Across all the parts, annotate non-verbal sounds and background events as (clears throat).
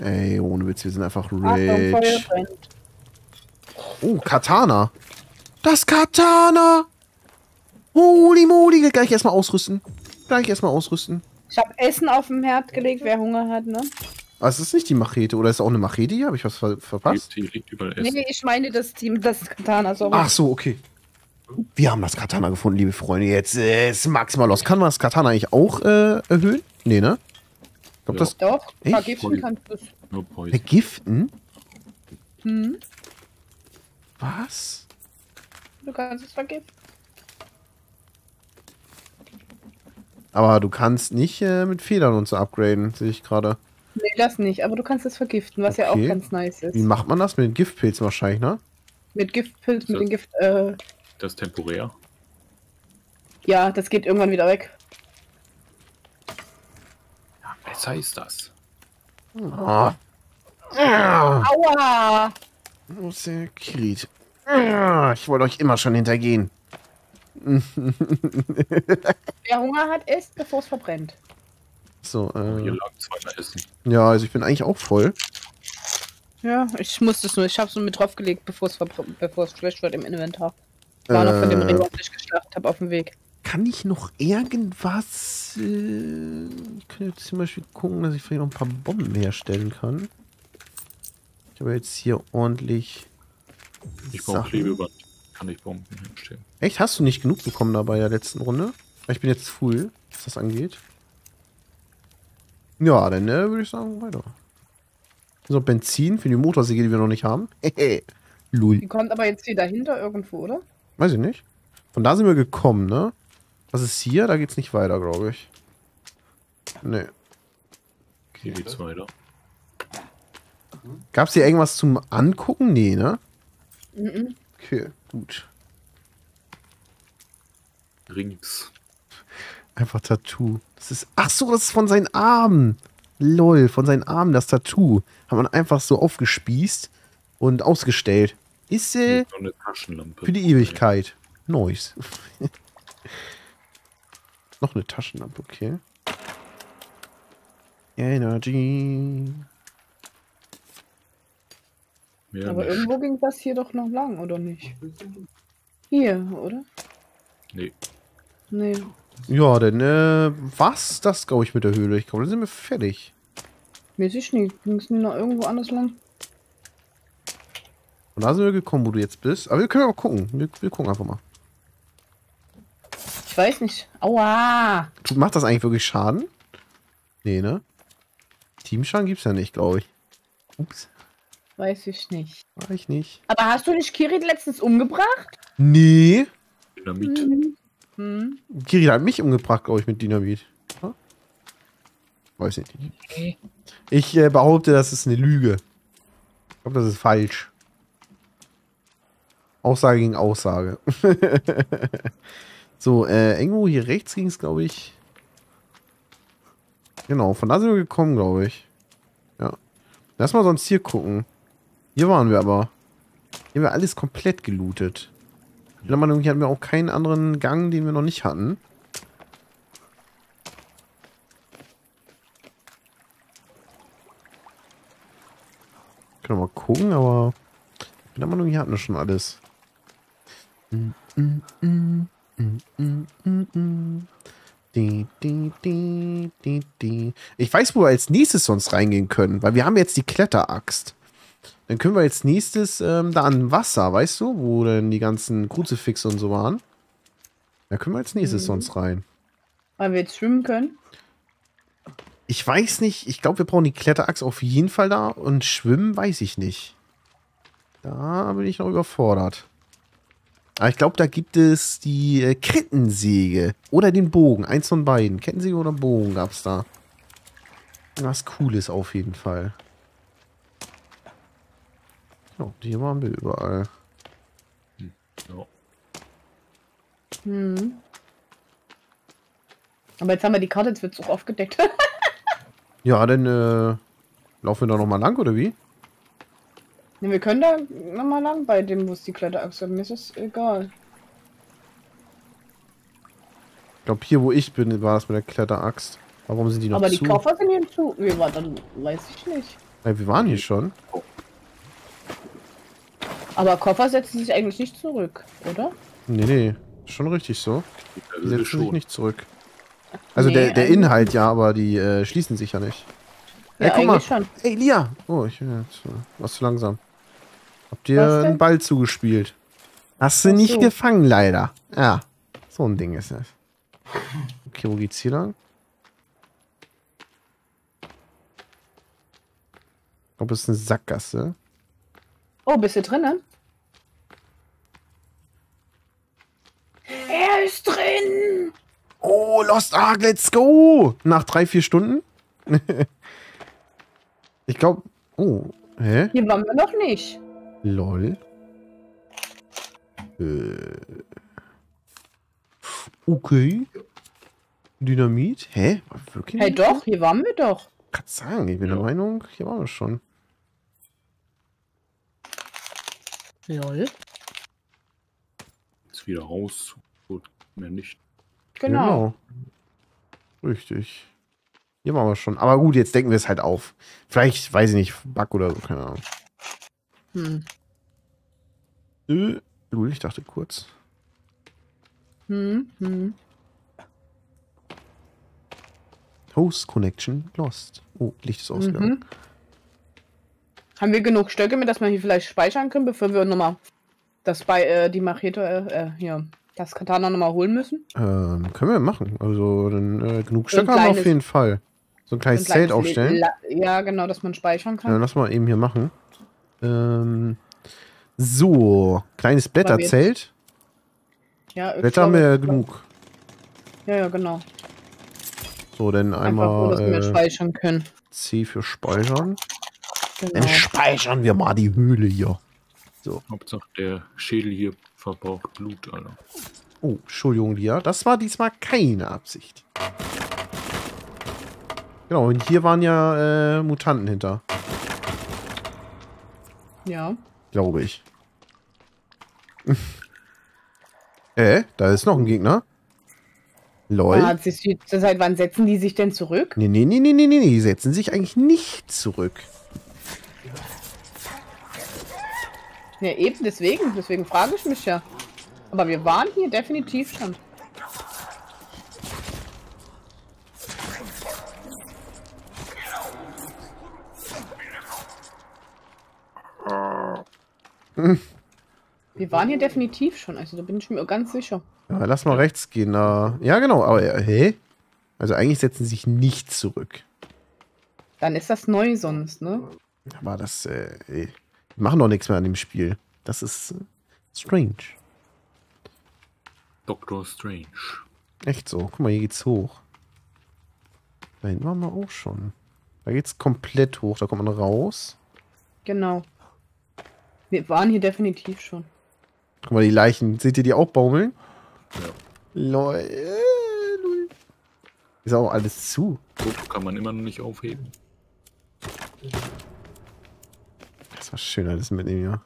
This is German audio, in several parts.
Ey, ohne Witz, wir sind einfach rich. Oh, Katana. Das Katana. Holy moly. Gleich erstmal ausrüsten. Gleich erstmal ausrüsten. Ich habe Essen auf dem Herd gelegt, wer Hunger hat, ne? Aber es ist nicht die Machete. Oder ist es auch eine Machete hier? Habe ich was ver verpasst? Hier liegt überall Essen. Nee, ich meine das Team, das Katana, sorry. Ach so, okay. Wir haben das Katana gefunden, liebe Freunde. Jetzt äh, ist maximal los. Kann man das Katana eigentlich auch äh, erhöhen? Nee, ne? Ich glaube, Ja. das Doch, Echt? vergiften kannst du es. Nur Poison. vergiften? Hm? Was? Du kannst es vergiften. Aber du kannst nicht äh, mit Federn und so upgraden, sehe ich gerade. Nee, das nicht, aber du kannst es vergiften, was ja auch Okay. ganz nice ist. Wie macht man das? Mit den Giftpilzen wahrscheinlich, ne? Mit Giftpilz, mit dem Gift, äh, Das ist temporär. ja, das geht irgendwann wieder weg. Besser ist das. Ah. Ah. Aua! Wo ist der Kirit? Ah, Ich wollte euch immer schon hintergehen. (laughs) Wer Hunger hat, isst, bevor es verbrennt. So, äh, Essen. ja, also ich bin eigentlich auch voll. Ja, ich musste es nur, ich hab's nur mit draufgelegt, bevor es bevor es schlecht wird im Inventar. War noch von dem Äh. Ring, was ich geschlachtet habe, auf dem Weg. Kann ich noch irgendwas... Äh, ich könnte jetzt zum Beispiel gucken, dass ich vielleicht noch ein paar Bomben herstellen kann. Ich habe jetzt hier ordentlich... Ich brauche. Klebeband. Kann ich Bomben hinstellen. Echt? Hast du nicht genug bekommen da bei der letzten Runde? Ich bin jetzt full, was das angeht. Ja, dann äh, würde ich sagen, weiter. So, Benzin für die Motorsäge, die wir noch nicht haben. Hehe. (laughs) Lul. Die kommt aber jetzt hier dahinter irgendwo, oder? Weiß ich nicht. Von da sind wir gekommen, ne? Was ist hier? Da geht's nicht weiter, glaube ich. Nee. Hier geht's weiter. Gab's hier irgendwas zum Angucken? Nee, ne? Mhm. Okay, gut. Rings. Einfach Tattoo. Das ist. Ach so, das ist von seinen Armen. Lol, von seinen Armen das Tattoo. Hat man einfach so aufgespießt und ausgestellt. Ist Hier äh, eine Taschenlampe. für die Ewigkeit. Nice. (laughs) Noch eine Taschenlampe, okay. Energy. Mehr aber nicht. irgendwo ging das hier doch noch lang, oder nicht? Hier, oder? Nee. Nee. Ja, denn äh, was das, glaube ich, mit der Höhle? Ich glaube, dann sind wir fertig. Ich nicht. Ging es nie noch irgendwo anders lang? Und da sind wir gekommen, wo du jetzt bist. Aber wir können auch gucken. Wir, wir gucken einfach mal. Ich weiß nicht. Aua! Du, macht das eigentlich wirklich Schaden? Nee, ne? Teamschaden gibt's ja nicht, glaube ich. Ups, Weiß ich nicht. war ich nicht. Aber hast du nicht Kirit letztens umgebracht? Nee. Dynamit. Hm. Kiri hat mich umgebracht, glaube ich, mit Dynamit. Ja? Weiß ich nicht. Okay. Ich äh, behaupte, das ist eine Lüge. Ich glaube, das ist falsch. Aussage gegen Aussage. (laughs) so, äh, irgendwo hier rechts ging es, glaube ich. Genau, von da sind wir gekommen, glaube ich. Ja. Lass mal sonst hier gucken. Hier waren wir aber. Hier haben wir alles komplett gelootet. Ich glaube, hier hatten wir auch keinen anderen Gang, den wir noch nicht hatten. Können wir mal gucken, aber ich bin der Meinung, hier hatten wir schon alles. Mm, mm, mm, Ich weiß, wo wir als nächstes sonst reingehen können, weil wir haben jetzt die Kletteraxt. Dann können wir als nächstes ähm, da an Wasser, weißt du, wo denn die ganzen Kruzifixe und so waren. Da können wir als nächstes Mhm. sonst rein. Weil wir jetzt schwimmen können. Ich weiß nicht, ich glaube, wir brauchen die Kletterachs auf jeden Fall da und schwimmen weiß ich nicht. Da bin ich noch überfordert. Aber ich glaube, da gibt es die äh, Kettensäge oder den Bogen. Eins von beiden. Kettensäge oder Bogen gab es da. Was Cooles auf jeden Fall. Ja, hier waren wir überall. Ja. Hm. Aber jetzt haben wir die Karte, jetzt wird es auch aufgedeckt. (laughs) Ja, dann äh, laufen wir da nochmal lang, oder wie? Ja, wir können da nochmal lang bei dem, wo es die Kletterachse hat. Mir ist das egal. Ich glaube, hier, wo ich bin, war das mit der Kletteraxt. Warum sind die noch Aber die zu? Koffer sind hier zu. Nee, warte, dann weiß ich nicht. Ey, wir waren hier schon. Aber Koffer setzen sich eigentlich nicht zurück, oder? Nee, nee. Schon richtig so. Die Also setzen sich schon. nicht zurück. Also Nee, der, der eigentlich- Inhalt ja, aber die äh, schließen sich ja nicht. Ja, Ey, guck mal. eigentlich schon. Ey, Lia! Oh, ich bin jetzt äh, was zu langsam. Habt ihr Was denn? einen Ball zugespielt? Hast du nicht so. gefangen, leider. Ja, so ein Ding ist das. Okay, wo geht's hier lang? Ich glaube, es ist eine Sackgasse. Oh, bist du drinnen? Er ist drin! Oh, Lost Ark, let's go! Nach drei, vier Stunden? (laughs) ich glaube. Oh, hä? Hier waren wir noch nicht. Lol. Äh. Okay. Dynamit? Hä? Wirklich? Hey, doch, hier waren wir doch. Kann sagen, ich bin der Ja. Meinung, hier waren wir schon. Lol. Jetzt wieder raus. Gut, mehr nicht. Genau. Richtig. Hier waren wir schon. Aber gut, jetzt denken wir es halt auf. Vielleicht, weiß ich nicht, Bug oder so, keine Ahnung. Hm. Äh, ich dachte kurz. Hm, hm. Host Connection lost. Oh, Licht ist ausgegangen. Mhm. Haben wir genug Stöcke, mit dass wir hier vielleicht speichern können, bevor wir nochmal das bei äh, die Machete, äh, äh, hier, das Katana nochmal holen müssen? Ähm, können wir machen. Also, dann äh, genug Stöcke haben wir auf jeden Fall. So ein kleines Ein Zelt aufstellen. La ja, genau, dass man speichern kann. Ja, lass mal eben hier machen. Ähm, so, kleines Blätterzelt. Ja, Blätter haben wir ja genug. Ja, ja, genau. So, dann Einfach so, dass wir einmal äh, speichern können. C für Speichern. Genau. Dann speichern wir mal die Höhle hier. Hauptsache der Schädel hier verbraucht Blut, Alter. Oh, Entschuldigung, Lia. Das war diesmal keine Absicht. Genau, und hier waren ja äh, Mutanten hinter, Ja. glaube ich. (laughs) äh, da ist noch ein Gegner. Lol. Ah, seit wann setzen die sich denn zurück? Nee, nee, nee, nee, nee, nee, die setzen sich eigentlich nicht zurück. Ja, eben, deswegen. Deswegen frage ich mich ja. Aber wir waren hier definitiv schon. Wir waren hier definitiv schon, also da bin ich mir ganz sicher. Ja, lass mal rechts gehen. Da. Ja, genau, aber äh, hä? Also eigentlich setzen sie sich nicht zurück. Dann ist das neu sonst, ne? Aber das, äh, ey, die machen doch nichts mehr an dem Spiel. Das ist äh, strange. Doctor Strange. Echt so. Guck mal, hier geht's hoch. Da hinten waren wir auch schon. Da geht's komplett hoch. Da kommt man raus. Genau. Wir waren hier definitiv schon. Guck mal, die Leichen. Seht ihr die auch baumeln? Ja. Lol. Ist auch alles zu. Foto kann man immer noch nicht aufheben. Das war schön alles mitnehmen, ja.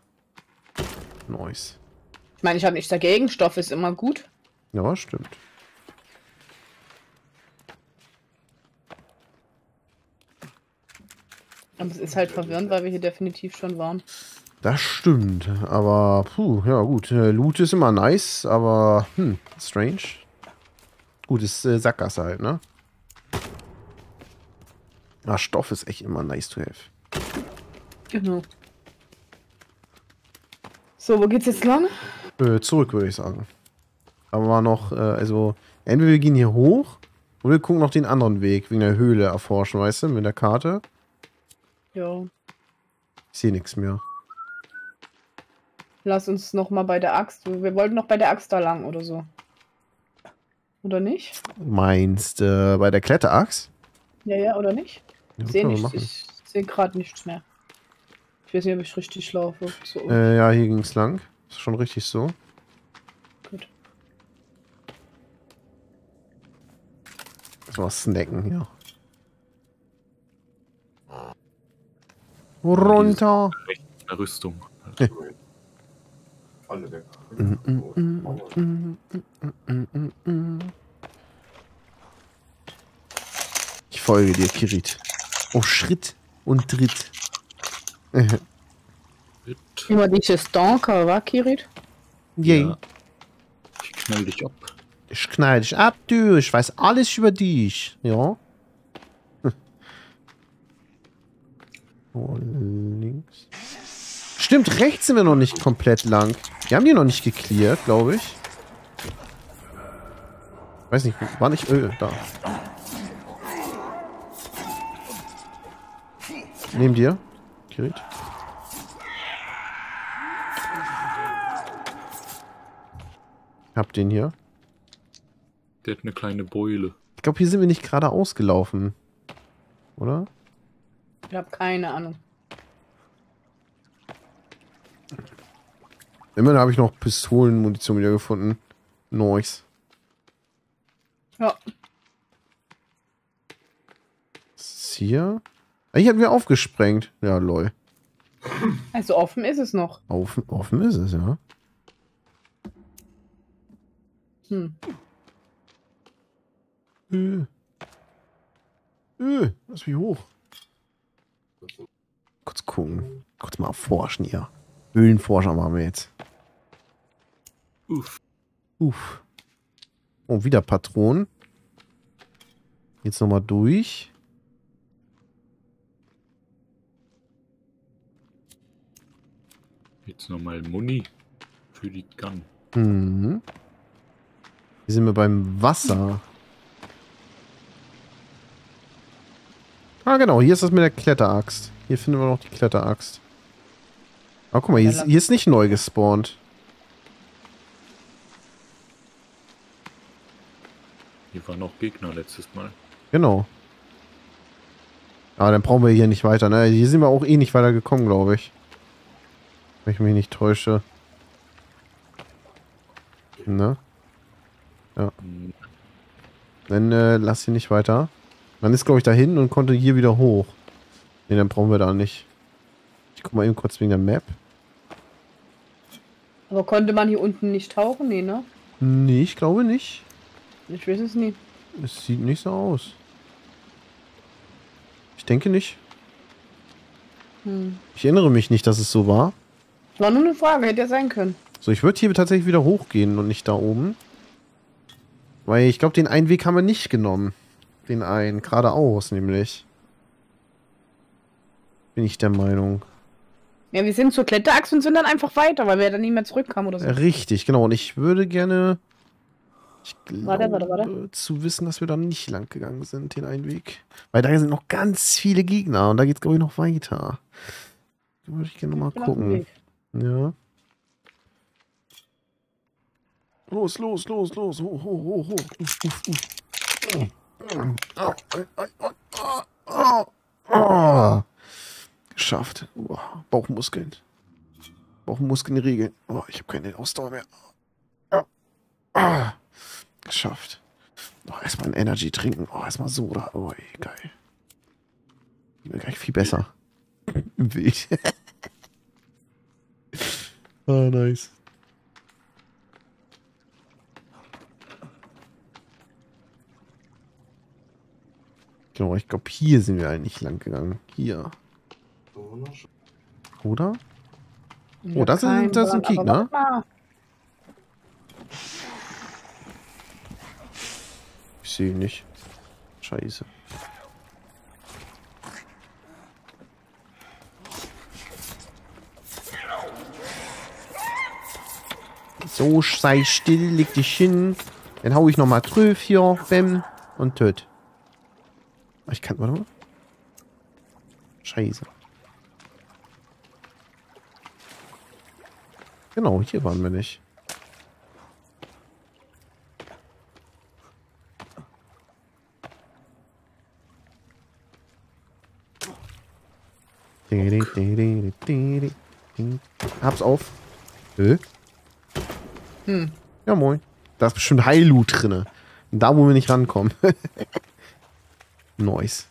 Nice. Ich meine, ich habe nichts dagegen. Stoff ist immer gut. Ja, stimmt. Aber es ist halt verwirrend, weil wir hier definitiv schon waren. Das stimmt. Aber, puh, ja gut. Äh, Loot ist immer nice, aber, hm, strange. Gut, ist äh, Sackgasse halt, ne? Ja, Stoff ist echt immer nice to have. Genau. So, wo geht's jetzt lang? Äh, zurück, würde ich sagen. Aber war noch, äh, also, entweder wir gehen hier hoch oder wir gucken noch den anderen Weg, wegen der Höhle erforschen, weißt du, mit der Karte. Ja. Ich sehe nichts mehr. Lass uns noch mal bei der Axt. Wir wollten noch bei der Axt da lang oder so. Oder nicht? Meinst, äh, bei der Kletterachs? Ja, ja, oder nicht? Ja, nichts. machen. Ich sehe gerade nichts mehr. Ich weiß nicht, ob ich richtig laufe. So. Äh, ja, hier ging's lang. Ist schon richtig so. Gut. So was snacken, ja. Runter. Eine Rüstung. Alle (laughs) weg. Ich folge dir, Kirit. Oh, Schritt und Tritt. Mit. Immer diese Stalker, wa, Kirit? Yay. Ja. Ich knall dich ab. Ich knall dich ab, du. Ich weiß alles über dich. Ja. Oh, links. Stimmt, rechts sind wir noch nicht komplett lang. Wir haben die noch nicht geklärt, glaube ich. Weiß nicht, war nicht Öl da. Neben dir. Kirit. Hab den hier. Der hat eine kleine Beule. Ich glaube, hier sind wir nicht gerade ausgelaufen. Oder? Ich habe keine Ahnung. Immerhin habe ich noch Pistolenmunition wieder gefunden. Nice. Ja, Was ist hier? Hier hatten wir aufgesprengt. Ja, lol. also offen ist es noch. Offen, offen ist es, ja. Hm. Äh. Äh, lass mich hoch. Kurz gucken. Kurz mal erforschen hier. Höhlenforscher machen wir jetzt. Uff. Uff. Oh, wieder Patronen. Jetzt nochmal durch. Jetzt nochmal Muni für die Gun. Mhm. Hier sind wir beim Wasser. Ah, genau. Hier ist das mit der Kletteraxt. Hier finden wir noch die Kletteraxt. Aber guck mal, hier ist, hier ist nicht neu gespawnt. Hier waren noch Gegner letztes Mal. Genau. Aber dann brauchen wir hier nicht weiter. Ne? Hier sind wir auch eh nicht weiter gekommen, glaube ich. Wenn ich mich nicht täusche. Ne? Hm, Dann äh, lass hier nicht weiter. Man ist, glaube ich, dahin und konnte hier wieder hoch. Ne, dann brauchen wir da nicht. Ich guck mal eben kurz wegen der Map. Aber konnte man hier unten nicht tauchen? Nee, ne? Nee, ich glaube nicht. Ich weiß es nie. Es sieht nicht so aus. Ich denke nicht. Hm. Ich erinnere mich nicht, dass es so war. War nur eine Frage, hätte ja sein können. So, ich würde hier tatsächlich wieder hochgehen und nicht da oben. Weil ich glaube, den einen Weg haben wir nicht genommen. Den einen, geradeaus nämlich. Bin ich der Meinung. Ja, wir sind zur Kletterachse und sind dann einfach weiter, weil wir dann nicht mehr zurückkamen oder so. Richtig, genau. Und ich würde gerne. Ich glaube, Warte, warte, warte. zu wissen, dass wir da nicht lang gegangen sind, den einen Weg. Weil da sind noch ganz viele Gegner und da geht es, glaube ich, noch weiter. Da würde ich gerne mal Ich bin auf dem gucken. Ja. Los, los, los, los. Hoch, hoch, hoch, hoch. Uff, uff, uff. Au, au, au, au, au, au. Geschafft. Oh, Bauchmuskeln. Bauchmuskeln regeln. Oh, ich habe keine Ausdauer mehr. Ah, ah. Geschafft. Oh, erstmal ein Energy trinken. Oh, erstmal Soda. Oh, ey, geil. Geht mir gleich viel besser. (laughs) Wild. (laughs) Ah, nice. Genau, ich glaube, hier sind wir eigentlich lang gegangen. Hier. Oder? Oh, das kein das Plan, aber Gegner. mal. Ich sehe ihn nicht. Scheiße. So, sei still, leg dich hin. Dann hau ich nochmal drauf hier, bäm, und töt. Ich kann, warte mal. Scheiße. Genau, hier waren wir nicht. Hab's auf. Hä? Hm. Ja, moin. Da ist bestimmt Heilloot drinne. Da, wo wir nicht rankommen. (laughs) nice.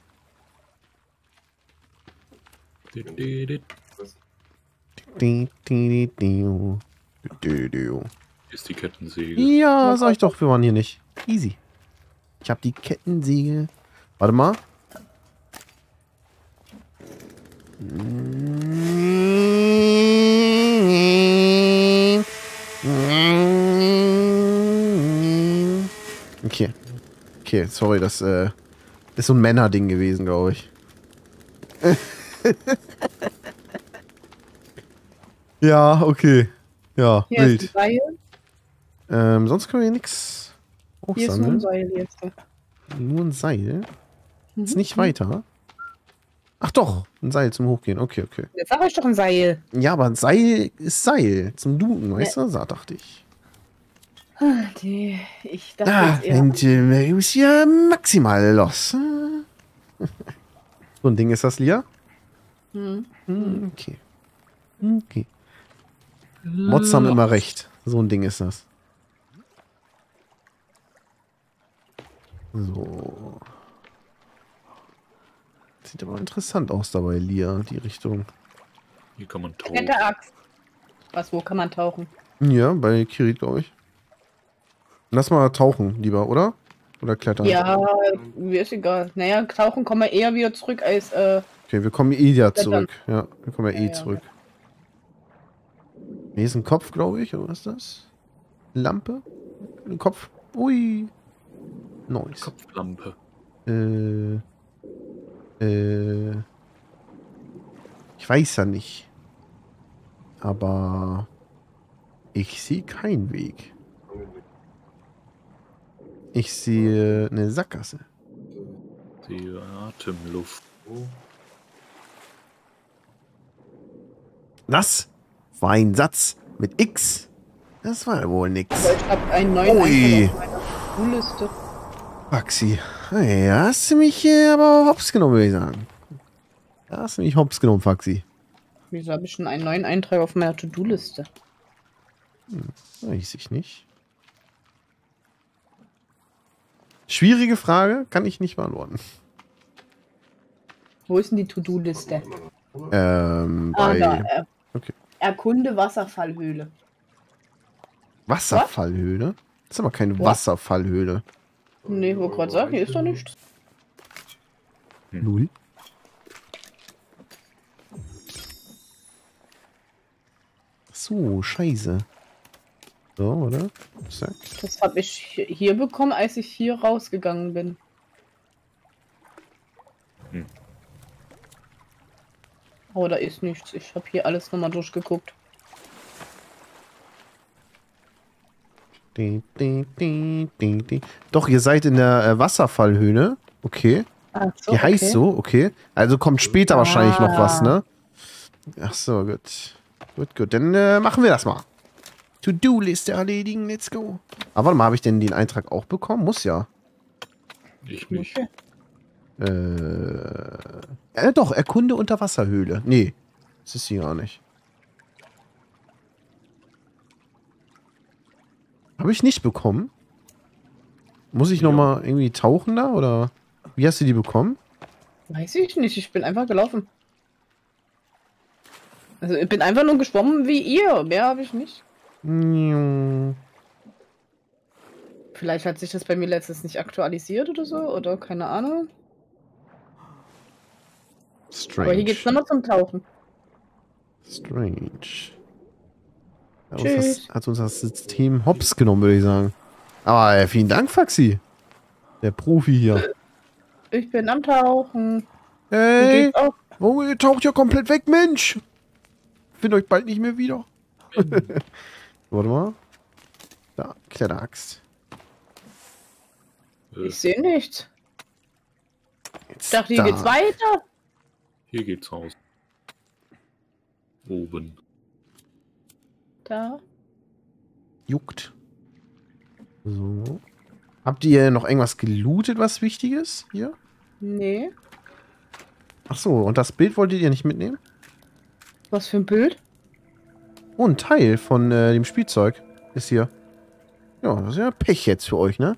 Ist die Kettensäge. Ja, sag ich doch, wir waren hier nicht. Easy. Ich hab die Kettensäge. Warte mal. Okay. Okay, sorry, das äh, ist so ein Männerding gewesen, glaube ich. (laughs) ja, okay. Ja, Hier ist wild. Seil. Ähm, sonst können wir hier nichts Hier ist nur ein. Seil jetzt. Nur ein Seil. Ist Mhm. nicht weiter. Ach doch, ein Seil zum Hochgehen. Okay, okay. Jetzt sag ich doch ein Seil. Ja, aber ein Seil ist Seil. Zum Duken, weißt du? So dachte ich. Ah, Die, ich dachte Ah, jetzt eher. und äh, ist ja maximal los. (laughs) So ein Ding ist das, Lia? Hm. Hm, Okay. Okay. Mods haben immer recht. So ein Ding ist das. So. Sieht aber interessant aus dabei, Lia, die Richtung. Hier kann man tauchen. Mit der Axt. Was, wo kann man tauchen? Ja, bei Kirit, glaube ich. Lass mal tauchen, lieber, oder? Oder klettern? Ja, mir ist egal. Naja, tauchen kommen wir eher wieder zurück als, äh, Okay, wir kommen eh ja zurück. Ja, wir kommen ja eh Ja, ja. Hier ist ein Kopf, glaube ich, oder was ist das? Lampe? Ein Kopf? Ui. Nice. Kopflampe. Äh. Äh. Ich weiß ja nicht. Aber. Ich sehe keinen Weg. Ich sehe eine Sackgasse. Die Atemluft. Das war ein Satz mit X. Das war wohl nix. aber ich habe einen neuen Ui. To-Do-Liste. Maxi. Hast du mich äh, aber hops genommen, würde ich sagen. Da hast du mich hops genommen, Faxi. Wieso habe ich schon einen neuen Eintrag auf meiner To-Do-Liste? Weiß ich nicht. Schwierige Frage, kann ich nicht beantworten. Wo ist denn die To-Do-Liste? Ähm, Ah, bei da. Äh, Okay. Erkunde Wasserfallhöhle. Wasserfallhöhle? Das ist aber keine What? Wasserfallhöhle. Nee, wo gerade sagen, hier ist doch nichts. Null. So, scheiße. So, oder? Zack. Das habe ich hi- hier bekommen, als ich hier rausgegangen bin. Hm. Oh, da ist nichts. Ich habe hier alles nochmal durchgeguckt. Doch, ihr seid in der äh, Wasserfallhöhle. Okay. Ach so, Die heißt so, okay. Also kommt später wahrscheinlich noch was, Ah. ne? Ach so, gut. Gut, gut. Dann äh, machen wir das mal. To-Do-Liste erledigen, let's go. Aber warte mal, habe ich denn den Eintrag auch bekommen? Muss ja. Ich nicht. Okay. Äh, äh doch, erkunde Unterwasserhöhle. Nee, das ist sie gar nicht. Habe ich nicht bekommen? Muss ich noch Ja. mal irgendwie tauchen da oder wie hast du die bekommen? Weiß ich nicht, ich bin einfach gelaufen. Also ich bin einfach nur geschwommen wie ihr. Mehr habe ich nicht. Niu. Vielleicht hat sich das bei mir letztens nicht aktualisiert oder so. Oder keine Ahnung. Strange. Aber hier geht's nochmal zum Tauchen. Strange. Hat uns, das, hat uns das System hops genommen, würde ich sagen. Aber äh, vielen Dank, Faxi. Der Profi hier. Ich bin am Tauchen. Hey, oh, ihr taucht ja komplett weg, Mensch. Find euch bald nicht mehr wieder. (laughs) Warte mal. Da, Kletteraxt. Ich sehe nichts. Jetzt Ich dachte, hier da. geht's weiter. Hier geht's raus. Oben. Da. Juckt. So. Habt ihr noch irgendwas gelootet, was wichtig ist? Hier? Nee. Ach so, und das Bild wolltet ihr nicht mitnehmen? Was für ein Bild? Oh, ein Teil von äh, dem Spielzeug ist hier. Ja, das ist ja Pech jetzt für euch, ne?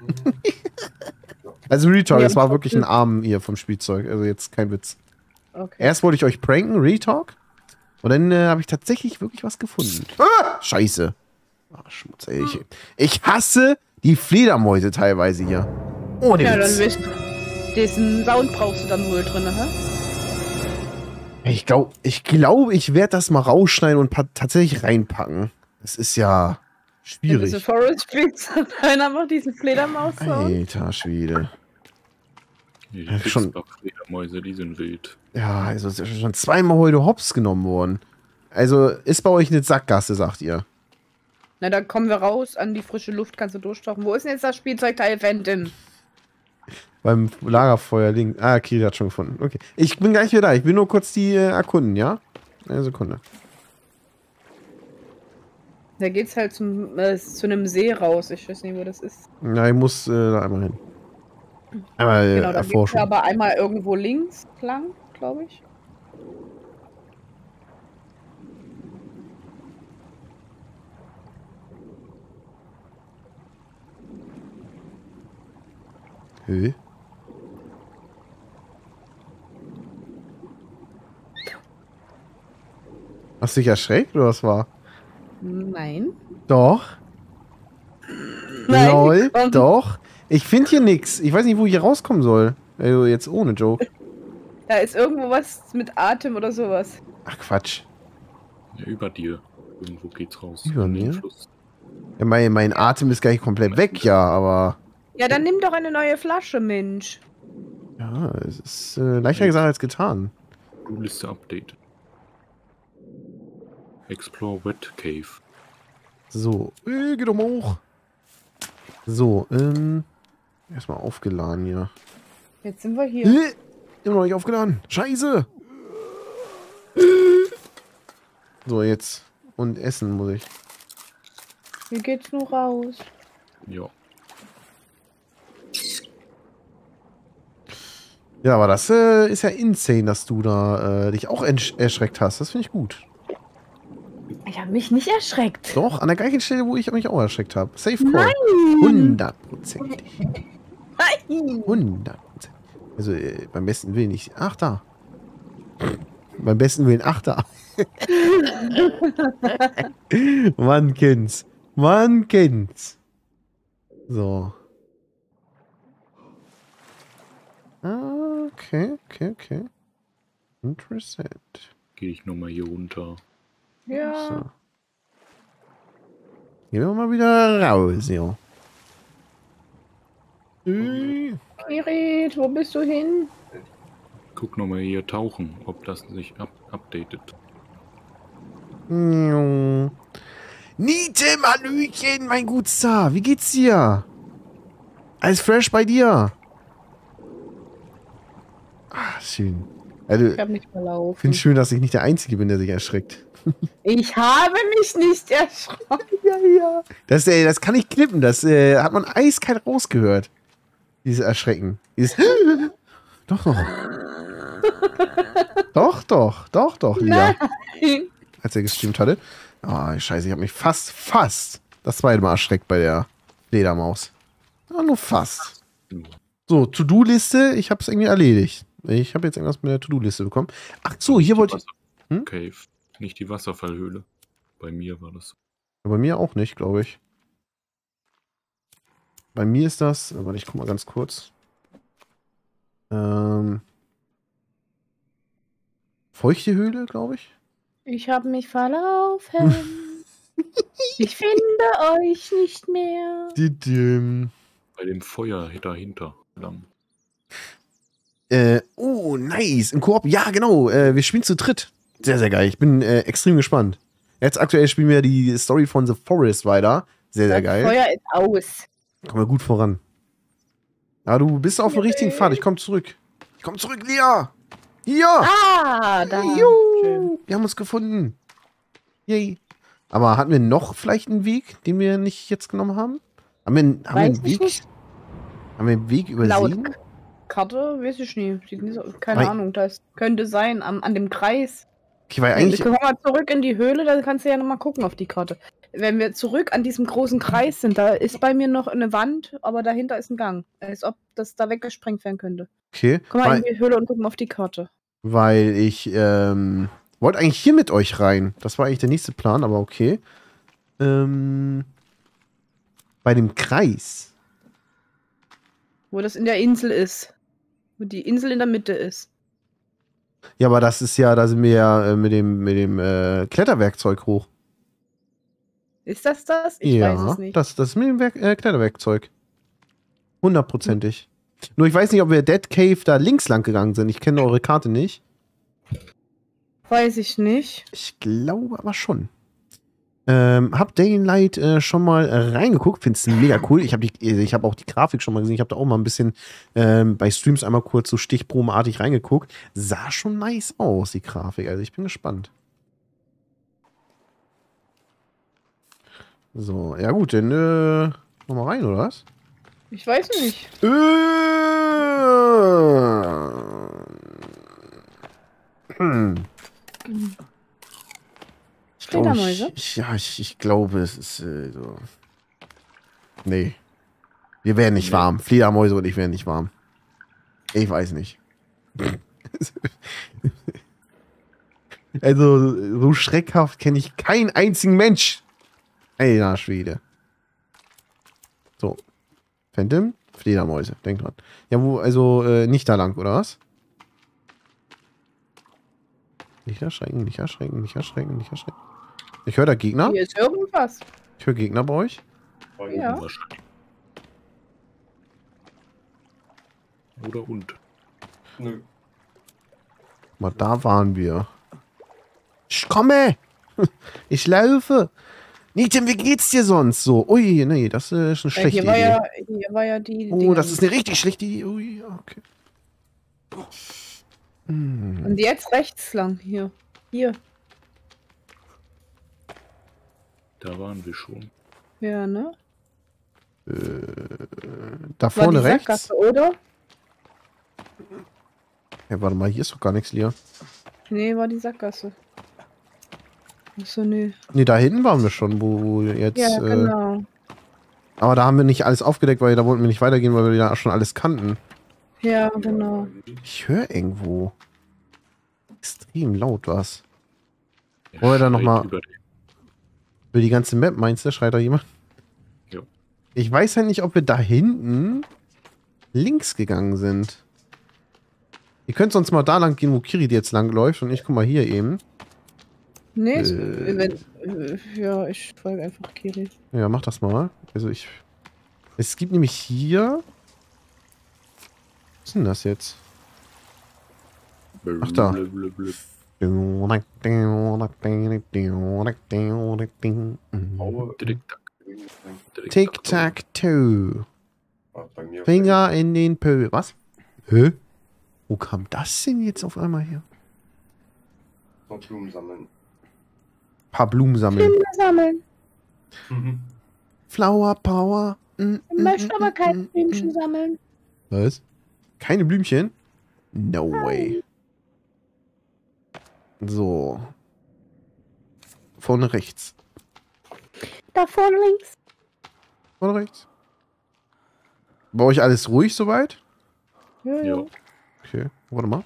(laughs) also Retalk, Ja, das war wirklich ein Arm hier vom Spielzeug. Also jetzt kein Witz. Okay. Erst wollte ich euch pranken, Retalk. Und dann äh, habe ich tatsächlich wirklich was gefunden. Ah, scheiße. Ah, Schmutz, ey. Ich, ich hasse die Fledermäuse teilweise hier. Ohne Ja, dann Witz. wisst diesen Sound brauchst du dann wohl drin, hä? Ich glaube, ich, glaub, ich werde das mal rausschneiden und tatsächlich reinpacken. Das ist ja Schwierig. The Forest spielst (laughs) und einer macht diesen Fledermaus-Sound. Alter Schwede. Die schon- Fixbach-Fledermäuse, die sind wild. Ja, also ist schon zweimal heute hops genommen worden. Also ist bei euch eine Sackgasse, sagt ihr. Na, dann kommen wir raus an die frische Luft, kannst du durchtauchen. Wo ist denn jetzt das Spielzeugteil Fenton? Beim Lagerfeuer liegen. Ah, Kiri hat schon gefunden. Okay. Ich bin gleich wieder da. Ich will nur kurz die äh, erkunden, ja? Eine Sekunde. Da geht's halt zum, äh, zu einem See raus. Ich weiß nicht, wo das ist. Na, ich muss äh, da einmal hin. Einmal äh, Genau, da erforschen. aber einmal irgendwo links lang, glaube ich. Hö? Hast du dich erschreckt oder was war? Nein. Doch. Nein, Lol, komm. doch. Ich finde hier nichts. Ich weiß nicht, wo ich hier rauskommen soll. Also jetzt ohne Joke. Da ist irgendwo was mit Atem oder sowas. Ach Quatsch. Ja, über dir. Irgendwo geht's raus. Über mir? Ja, mein, mein Atem ist gar nicht komplett weg, ja, aber. Ja, dann nimm doch eine neue Flasche, Mensch. Ja, es ist äh, leichter gesagt als getan. Du-Liste Update. Explore Wet Cave. So, äh, geh doch mal hoch. So, ähm. Erstmal aufgeladen hier. Jetzt sind wir hier. Äh, immer noch nicht aufgeladen. Scheiße. So, jetzt. Und essen muss ich. Hier geht's nur raus. Ja. Ja, aber das äh, ist ja insane, dass du da äh, dich auch entsch- erschreckt hast. Das finde ich gut. Ich habe mich nicht erschreckt. Doch, an der gleichen Stelle, wo ich mich auch erschreckt habe. Safe Call. Nein. Hundertprozentig. Nein. Hundertprozentig. Also äh, beim besten Willen nicht. Ach, da. beim besten Willen, ach, da. Man kennt's. Man kennt's. So. Ah, Okay, okay, okay. Interessant. Gehe ich nochmal hier runter. Ja. So. Gehen wir mal wieder raus, ja. Äh, Kirit, wo bist du hin? Guck nochmal hier tauchen, ob das sich up updatet. ja. Nietem, Hallöchen, mein Gutster. Wie geht's dir? Alles fresh bei dir? Ah, schön. Also, Ich habe nicht verlaufen. ich finde schön, dass ich nicht der Einzige bin, der sich erschreckt. (laughs) Ich habe mich nicht erschrocken. Ja, ja. Das, äh, das kann ich klippen. Das äh, hat man eiskalt rausgehört. Dieses Erschrecken. Dieses (laughs) doch, doch. doch, doch, doch, doch, Lia. Nein. Als er gestreamt hatte. Ah, scheiße, ich habe mich fast, fast das zweite Mal erschreckt bei der Fledermaus. Ah, nur fast. So, To-Do-Liste, ich habe es irgendwie erledigt. Ich habe jetzt irgendwas mit der To-Do-Liste bekommen. Ach so, hier wollte ich... Hm? Cave. Nicht die Wasserfallhöhle. Bei mir war das so. Bei mir auch nicht, glaube ich. Bei mir ist das. Warte, ich guck mal ganz kurz. Ähm. Feuchte Höhle, glaube ich. Ich habe mich verlaufen. (laughs) ich finde euch nicht mehr. Didim. Bei dem Feuer dahinter lang. Äh, oh, nice. Im Koop. Ja, genau. Äh, wir spielen zu dritt. Sehr, sehr geil. Ich bin äh, extrem gespannt. Jetzt aktuell spielen wir die Story von The Forest weiter. Sehr, sehr Das geil. Feuer ist aus. Kommen wir gut voran. Ja, du bist auf dem richtigen Pfad. Ich komm zurück. Ich komm zurück, Lia. Ja. Ah, da. Juhu, wir haben uns gefunden. Yay. Aber hatten wir noch vielleicht einen Weg, den wir nicht jetzt genommen haben? Haben wir, einen- haben wir einen Weg? nicht. Haben wir einen Weg Laut übersehen? K- Karte weiß ich nicht. Keine Weil- Ahnung. Das könnte sein am, an dem Kreis. Okay, weil Eigentlich eigentlich. Komm mal zurück in die Höhle, da kannst du ja nochmal gucken auf die Karte. Wenn wir zurück an diesem großen Kreis sind, da ist bei mir noch eine Wand, aber dahinter ist ein Gang. Als ob das da weggesprengt werden könnte. Okay, Komm mal weil, in die Höhle und guck mal auf die Karte. weil ich ähm, wollte eigentlich hier mit euch rein. Das war eigentlich der nächste Plan, aber okay. Ähm, bei dem Kreis. Wo das in der Insel ist. Wo die Insel in der Mitte ist. Ja, aber das ist ja, da sind wir ja äh, mit dem, mit dem äh, Kletterwerkzeug hoch. Ist das das? Ich ja, weiß es nicht. Das, das ist mit dem Werk äh, Kletterwerkzeug. Hundertprozentig. Nur ich weiß nicht, ob wir Dead Cave da links lang gegangen sind. Ich kenne eure Karte nicht. Weiß ich nicht. Ich glaube aber schon. Ähm, hab Daylight äh, schon mal äh, reingeguckt, find's mega cool. Ich habe ich habe auch die Grafik schon mal gesehen. Ich habe da auch mal ein bisschen ähm, bei Streams einmal kurz so stichprobenartig reingeguckt. Sah schon nice aus, die Grafik. Also ich bin gespannt. So, ja gut, dann äh, noch mal rein, oder was? Ich weiß nicht. Äh, hm. Fledermäuse? Ich, ich, ja, ich, ich glaube, es ist äh, so. Nee. Wir werden nicht Nee. warm. Fledermäuse und ich werden nicht warm. Ich weiß nicht. (laughs) also, so schreckhaft kenne ich keinen einzigen Mensch. Ey, na, Schwede. So. Phantom, Fledermäuse, denk dran. Ja, wo, also, äh, nicht da lang, oder was? Nicht erschrecken, nicht erschrecken, nicht erschrecken, nicht erschrecken. Ich höre da Gegner. Hier ist irgendwas. Ich höre Gegner bei euch. Ja. Wahrscheinlich. Oder und. Nö. Mal, da waren wir. Ich komme! (laughs) Ich laufe! Nieten, wie geht's dir sonst so? Ui, nee, das äh, ist eine Ja, schlechte hier, war Idee. ja, hier war ja die. oh, Dinger. das ist eine richtig schlechte Idee. Ui, okay. Hm. Und jetzt rechts lang. Hier. Hier. Da waren wir schon. Ja, ne? Da War vorne die rechts? Sackgasse, oder? Ja, warte mal, hier ist doch gar nichts, Lia. Nee, war die Sackgasse. Achso, nee. Nee, da hinten waren wir schon, wo wo jetzt. Ja, äh, genau. aber da haben wir nicht alles aufgedeckt, weil da wollten wir nicht weitergehen, weil wir ja schon alles kannten. Ja, genau. Ich höre irgendwo extrem laut was. Wollen wir da noch schreit mal- über die ganze Map, meinst du, schreit da jemand? Ja. Ich weiß ja nicht, ob wir da hinten links gegangen sind. Ihr könnt sonst mal da lang gehen, wo Kiri jetzt lang läuft und ich guck mal hier eben. Nee, Äh. wenn, äh, ja, ich folge einfach Kiri. Ja, mach das mal. Also ich. Es gibt nämlich hier. Was ist denn das jetzt? Ach, da. Tic-Tac-Toe. Finger in den Pö. Was? Hä? Wo kam das denn jetzt auf einmal her? Blumen sammeln. Paar Blumen sammeln. sammeln. Mhm. Flower Power. Mm, Ich möchte aber kein Blümchen sammeln. Was? Keine Blümchen? No way. So. Vorne rechts. Da vorne links. Vorne rechts. Bei euch alles ruhig soweit? Ja, ja. Ja. Okay, warte mal.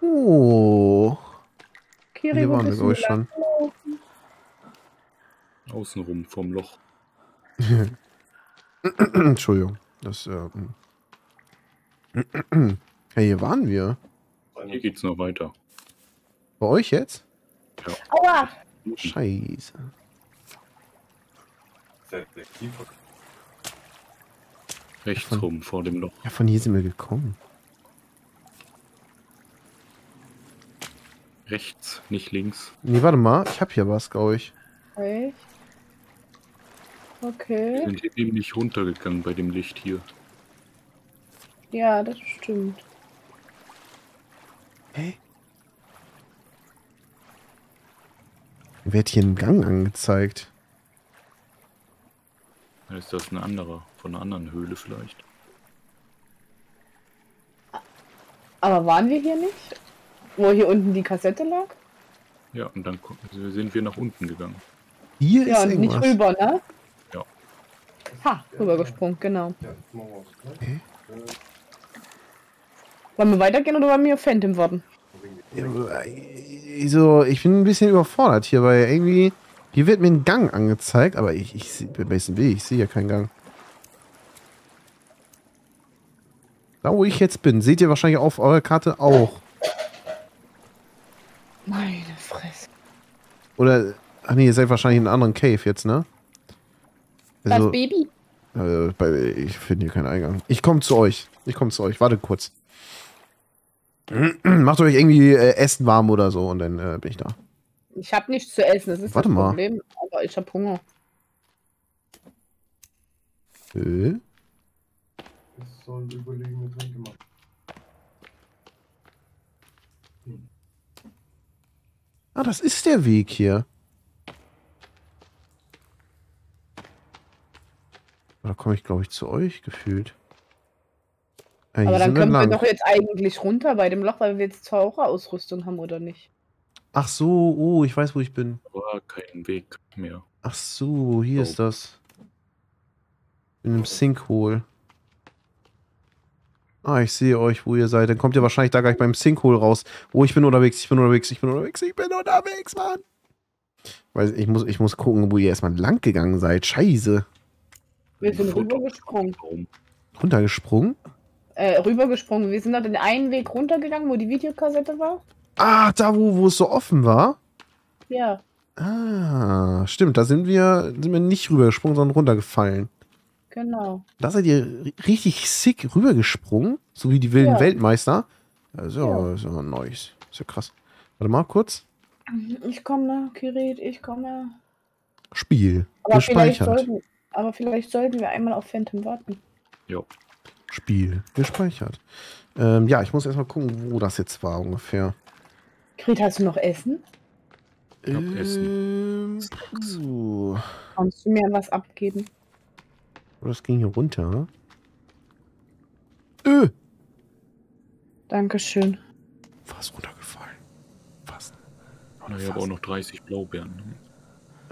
Oh. Kiri, Hier waren wir, glaube ich, schon. Außenrum vom Loch. (laughs) Entschuldigung. Das, äh, (clears throat) hey, hier waren wir. Hier geht's noch weiter. Bei euch jetzt? Aua! Scheiße. Rechts rum vor dem Loch. Ja, von hier sind wir gekommen. Rechts, nicht links. Nee, warte mal. Ich hab hier was, glaube ich. Echt? Wir Okay. sind hier eben nicht runtergegangen bei dem Licht hier. Ja, das stimmt. Hä? Wird hier ein Gang angezeigt. Ist das ein anderer, von einer anderen Höhle vielleicht. Aber waren wir hier nicht? Wo hier unten die Kassette lag? Ja, und dann sind wir nach unten gegangen. Hier Ja, ist und nicht rüber, ne? Ja. Ha, rübergesprungen, genau. Was. Okay. Ne? Wollen wir weitergehen oder wollen wir Phantom warten? Ja, So, ich bin ein bisschen überfordert hier, weil irgendwie. Hier wird mir ein Gang angezeigt, aber ich, ich Willen, ich sehe ja keinen Gang. Da wo ich jetzt bin, seht ihr wahrscheinlich auf eurer Karte auch. Meine Fresse. Oder Ach nee, ihr seid wahrscheinlich in einem anderen Cave jetzt, ne? Das Baby. äh, ich finde hier keinen Eingang. Ich komme zu euch. Ich komme zu euch. Warte kurz. (clears throat) Macht euch irgendwie äh, Essen warm oder so und dann äh, bin ich da. Ich habe nichts zu essen, das ist Warte das mal. Problem. Aber ich habe Hunger. Äh? Es soll überlegene Tränke machen. Ah, das ist der Weg hier. Da komme ich, glaube ich, zu euch gefühlt. Ah, hier Aber dann können wir lang. doch jetzt eigentlich runter bei dem Loch, weil wir jetzt Taucherausrüstung haben, oder nicht? Ach so, oh, ich weiß, wo ich bin. War kein Weg mehr. Ach so, hier Oh. ist das. In einem Sinkhole. Ah, ich sehe euch, wo ihr seid. Dann kommt ihr wahrscheinlich da gleich beim Sinkhole raus. Oh, ich bin unterwegs, ich bin unterwegs, ich bin unterwegs, ich bin unterwegs, Mann. Weil ich muss, ich muss gucken, wo ihr erstmal lang gegangen seid. Scheiße. Wir sind rübergesprungen. Runtergesprungen? Äh, rübergesprungen. Wir sind da den einen Weg runtergegangen, wo die Videokassette war. Ah, da, wo, wo es so offen war. Ja. Ah, stimmt. Da sind wir, sind wir nicht rübergesprungen, sondern runtergefallen. Genau. Da seid ihr ri- richtig sick rübergesprungen, so wie die wilden Ja. Weltmeister. Das ist ja, ist ja nice. Ist ja krass. Warte mal kurz. Ich komme, Kirit, ich komme. Spiel. Aber vielleicht, gespeichert. sollten, aber vielleicht sollten wir einmal auf Phantom warten. Ja. Spiel. Gespeichert. Ähm, ja, ich muss erstmal gucken, wo das jetzt war ungefähr. Kirit, hast du noch Essen? Ich hab Ähm, puh. Kannst du mir was abgeben? Oh, Das ging hier runter. Äh, Dankeschön. fast runtergefallen. Fast. Na, ich habe auch noch 30 Blaubeeren.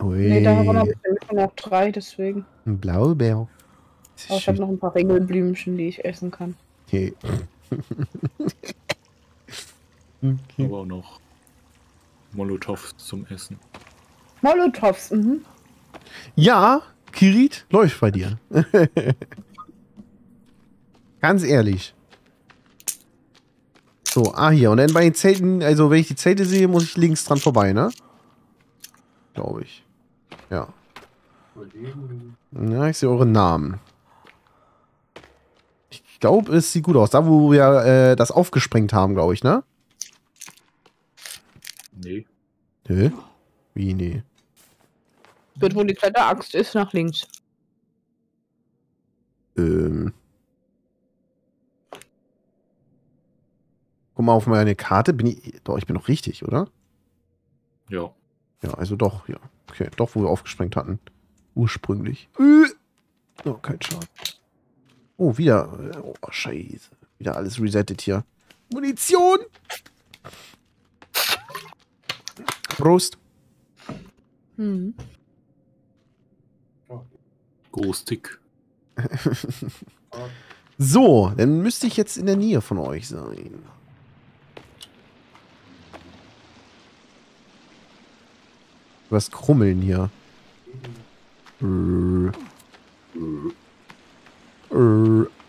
Ui. Nee, da haben wir noch, drei, deswegen. Ein Blaubeer. Aber ich habe noch ein paar Ringelblümchen, die ich essen kann. Okay. Ich (laughs) okay. habe auch noch Molotovs zum Essen. Molotovs, mhm. Ja, Kirit läuft bei dir. (laughs) Ganz ehrlich. So, ah hier. Und dann bei den Zelten, also wenn ich die Zelte sehe, muss ich links dran vorbei, ne? Glaube ich. Ja. Ja, ich sehe eure Namen. Ich glaube, es sieht gut aus. Da, wo wir äh, das aufgesprengt haben, glaube ich, ne? Nee. Hä? Wie, nee. Dort, wo die Kletteraxt ist, nach links. Ähm. Guck mal auf meine Karte. Bin ich. Doch, ich bin doch richtig, oder? Ja. Ja, also doch, ja. Okay, doch, wo wir aufgesprengt hatten. Ursprünglich. Äh. Oh, kein Schaden. Oh, wieder. äh, Oh, scheiße. Wieder alles resettet hier. Munition! Prost. Mhm. Ghostig. (laughs) So, dann müsste ich jetzt in der Nähe von euch sein. Was krummeln hier?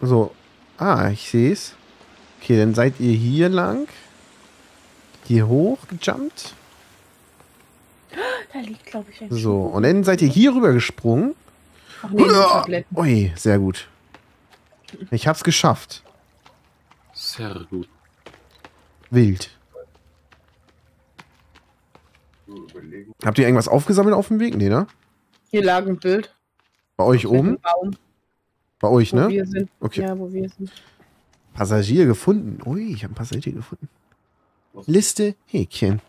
So. Ah, ich sehe es. Okay, dann seid ihr hier lang. Hier hoch gejumpt. Da liegt, glaube ich, ein So, und dann seid ihr hier rüber gesprungen. Ach nee, die Tabletten. Ui, sehr gut. Ich hab's geschafft. Sehr gut. Wild. Habt ihr irgendwas aufgesammelt auf dem Weg? Nee, ne? Hier lag ein Bild. Bei euch Mit oben? Baum, Bei euch, wo ne? wir sind. Okay. Ja, wo wir sind. Passagier gefunden. Ui, ich habe ein Passagier gefunden. Liste Häkchen.